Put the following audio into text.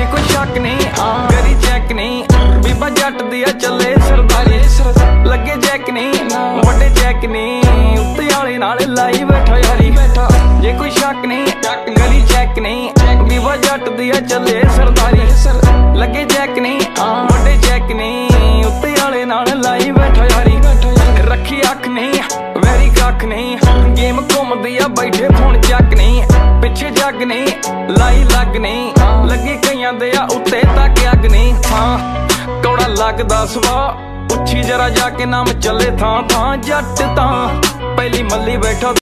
ਜੇ ਕੋਈ ਸ਼ੱਕ ਨਹੀਂ ਮੇਰੀ ਚੈੱਕ ਨਹੀਂ ਬੀਬਾ ਜੱਟ ਦੀ ਆ ਚੱਲੇ ਸਰਦਾਰੀ ਲੱਗੇ ਜੈਕ ਨਹੀਂ ਵੱਡੇ ਜੈਕ ਨਹੀਂ ਉੱਤੇ ਵਾਲੇ ਨਾਲ ਲਾਈ ਬੈਠਾ ਯਾਰੀ ਜੇ ਕੋਈ ਸ਼ੱਕ ਨਹੀਂ ਗਲੀ ਚੈੱਕ ਨਹੀਂ ਬੀਬਾ ਜੱਟ ਦੀ ਆ ਚੱਲੇ ਸਰਦਾਰੀ ਲੱਗੇ ਜੈਕ ਨਹੀਂ ਵੱਡੇ ਜੈਕ ਨਹੀਂ ਉੱਤੇ ਵਾਲੇ ਨਾਲ ਲਾਈ ਬੈਠਾ ਯਾਰੀ ਰੱਖੀ ਅੱਖ ਨਹੀਂ ਵੈਰੀ ਕੱਖ ਨਹੀਂ ਗੇਮ ਘੁੰਮਦੀ ਆ ਬੈਠੇ ਫੋਨ ਚੱਕ ਨਹੀਂ ਪਿੱਛੇ ਜੱਗ ਨਹੀਂ ਲਾਈ ਲੱਗ ਨਹੀਂ। ਲੱਗੇ ਕਈਆਂ ਦੇ ਆ ਉੱਤੇ ਤੱਕ ਅੱਗ ਨਹੀਂ। ਹਾਂ, ਕੌੜਾ ਲੱਗਦਾ ਸਵਾ ਉੱਚੀ ਜਰਾ ਜਾ ਕੇ ਨਾਮ ਚੱਲੇ ਥਾਂ ਥਾਂ ਜੱਟ ਤਾਂ। ਪਹਿਲੀ ਮੱਲੀ ਬੈਠਾ